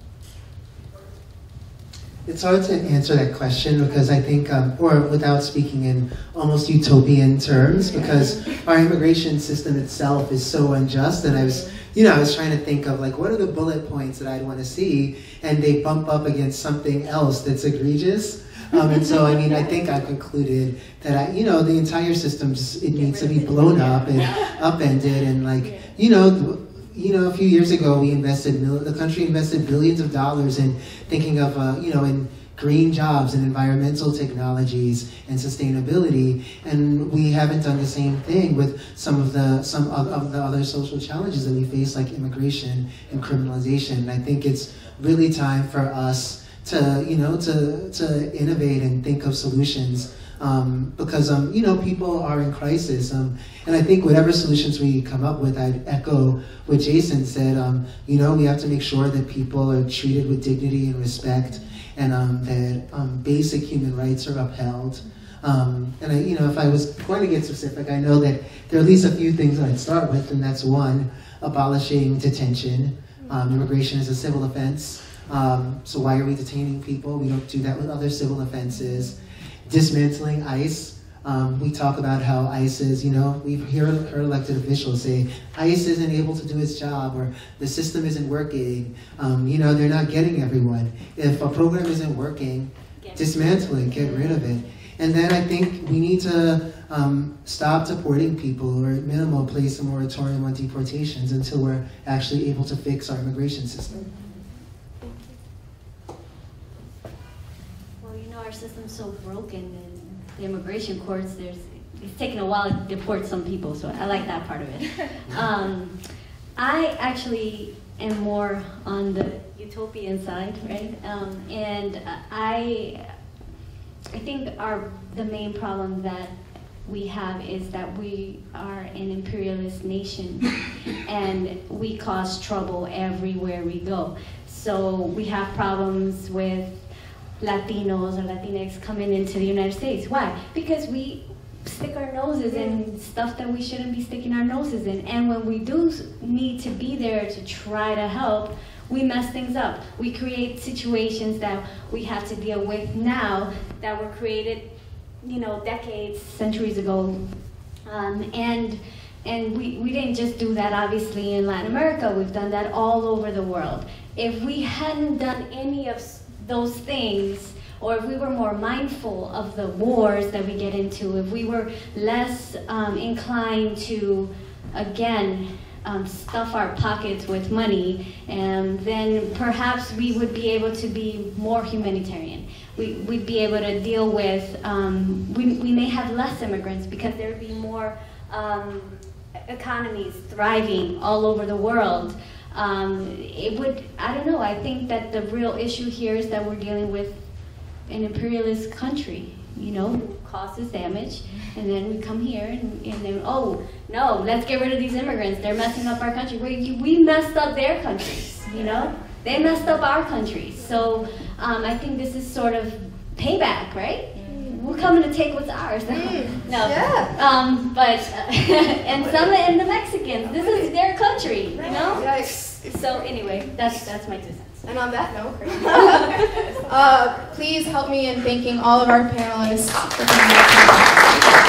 It's hard to answer that question because I think, um, or without speaking in almost utopian terms, because our immigration system itself is so unjust. And I was, you know, I was trying to think of like, what are the bullet points that I'd want to see? And they bump up against something else that's egregious. Um, and so, I mean, I think I concluded that I, you know, the entire system just, it needs to be blown up and upended, and like, you know, you know, a few years ago, we invested, the country invested billions of dollars in thinking of, uh, you know, in green jobs and environmental technologies and sustainability, and we haven't done the same thing with some of the some of, of the other social challenges that we face, like immigration and criminalization. And I think it's really time for us to, you know, to to innovate and think of solutions um, because um, you know people are in crisis, um, and I think whatever solutions we come up with, I'd echo what Jason said. Um, you know, we have to make sure that people are treated with dignity and respect, and um, that um, basic human rights are upheld. and I, you know, if I was going to get specific, I know that there are at least a few things I'd start with, and that's one, abolishing detention. immigration is a civil offense. so why are we detaining people? We don't do that with other civil offenses dismantling ICE. Um, we talk about how ICE is, you know, we hear elected officials say ICE isn't able to do its job or the system isn't working. Um, you know, they're not getting everyone. If a program isn't working, dismantle it, get rid of it. And then I think we need to um, stop deporting people or at minimum place a moratorium on deportations until we're actually able to fix our immigration system. Well, you know, our system's so broken and the immigration courts, there's it's taken a while to deport some people, so I like that part of it. Um, I actually am more on the utopian side, right? Um, and I, I think our the main problem that we have is that we are an imperialist nation, and we cause trouble everywhere we go. So we have problems with Latinos or Latinx coming into the United States. Why? Because we stick our noses in stuff that we shouldn't be sticking our noses in. And when we do need to be there to try to help, we mess things up. We create situations that we have to deal with now that were created, you know, decades, centuries ago. Um, and and we, we didn't just do that obviously in Latin America, we've done that all over the world. If we hadn't done any of those things, or if we were more mindful of the wars that we get into, if we were less um, inclined to, again, um, stuff our pockets with money, and then perhaps we would be able to be more humanitarian. We, would be able to deal with, um, we, we may have less immigrants because there would be more um, economies thriving all over the world um, it would, I don't know, I think that the real issue here is that we're dealing with an imperialist country, you know, who causes damage, and then we come here and, and then, oh, no, let's get rid of these immigrants, they're messing up our country. We, we messed up their countries, you know? They messed up our countries. So um, I think this is sort of payback, right? We're coming to take what's ours. Mm, no. Yeah. Um, but uh, and some and the Mexicans. This is their country, you know. Yikes. So anyway, that's that's my two cents. And on that note, uh, please help me in thanking all of our panelists for coming.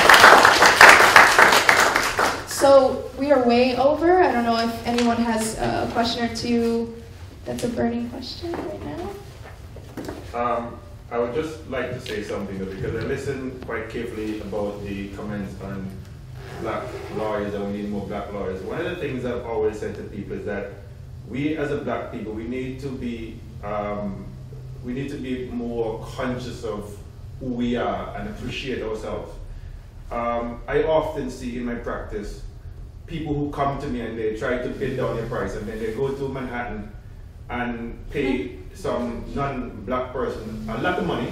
So we are way over. I don't know if anyone has a question or two. That's a burning question right now. Um, I would just like to say something because I listened quite carefully about the comments on black lawyers and we need more black lawyers. One of the things I've always said to people is that we as a black people, we need to be, um, we need to be more conscious of who we are and appreciate ourselves. Um, I often see in my practice people who come to me and they try to bid down their price and then they go to Manhattan and pay some non-black person a lot of money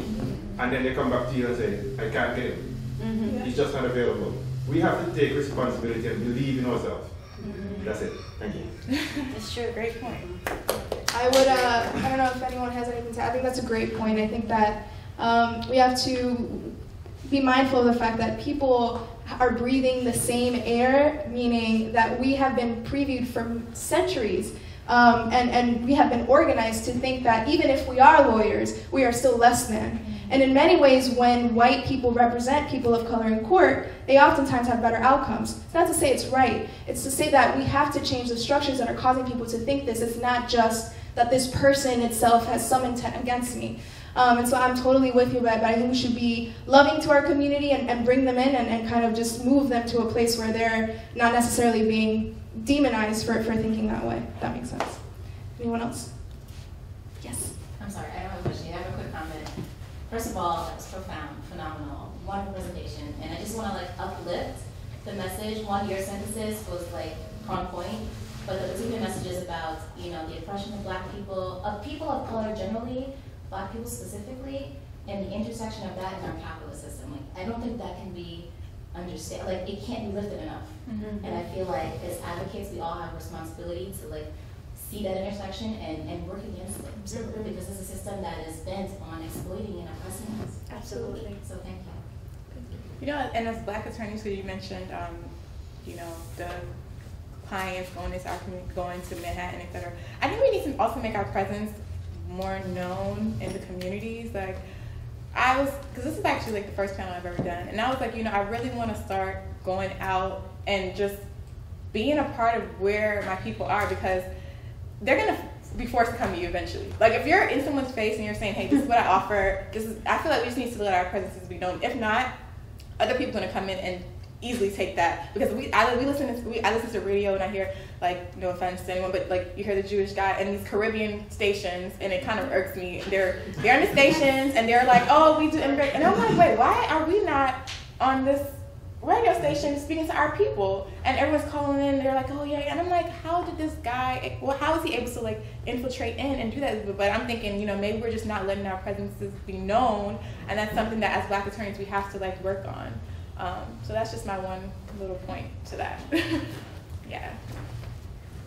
and then they come back to you and say, I can't get him. He's just not available. We have to take responsibility and believe in ourselves. That's it. Thank you. It's true. Great point. I would, uh, I don't know if anyone has anything to add. I think that's a great point. I think that um, we have to be mindful of the fact that people are breathing the same air, meaning that we have been previewed for centuries. Um, and, and we have been organized to think that even if we are lawyers, we are still less than. And in many ways, when white people represent people of color in court, they oftentimes have better outcomes. It's not to say it's right, it's to say that we have to change the structures that are causing people to think this. It's not just that this person itself has some intent against me. Um, and so I'm totally with you, but, but I think we should be loving to our community and, and bring them in and, and kind of just move them to a place where they're not necessarily being demonized for, for thinking that way. That makes sense. Anyone else? Yes. I'm sorry, I don't have a question. I have a quick comment. First of all, that was profound, phenomenal, wonderful presentation, and I just want to like uplift the message. One, your sentences was like on point, but the particular message is about you know the oppression of Black people, of people of color generally, Black people specifically, and the intersection of that in our capitalist system. Like I don't think that can be understood. like it can't be lifted enough. Mm-hmm. And I feel like as advocates, we all have responsibility to like see that intersection and, and work against it. Absolutely. Because it's a system that is bent on exploiting and oppressing us. Absolutely. So thank you. You know, and as black attorneys, who you mentioned, um, you know, the clients going into our community, going to Manhattan, et cetera. I think we need to also make our presence more known in the communities. Like, I was, because this is actually like the first panel I've ever done, and I was like, you know, I really want to start going out and just being a part of where my people are because they're gonna be forced to come to you eventually. Like if you're in someone's face and you're saying, "Hey, this is what I offer," this is, I feel like we just need to let our presences be known. If not, other people are gonna come in and easily take that. Because we I, we listen to we, I listen to radio and I hear like no offense to anyone, but like you hear the Jewish guy and these Caribbean stations and it kind of irks me. They're they're on the stations and they're like, "Oh, we do immigrant," and I'm like, "Wait, why are we not on this?" radio station speaking to our people? And everyone's calling in. They're like oh yeah. And i'm like how did this guy well how is he able to like infiltrate in and do that? But i'm thinking you know maybe we're just not letting our presences be known. And that's something that as black attorneys we have to like work on um, so that's just my one little point to that yeah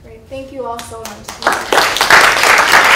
Great. Thank you all so much.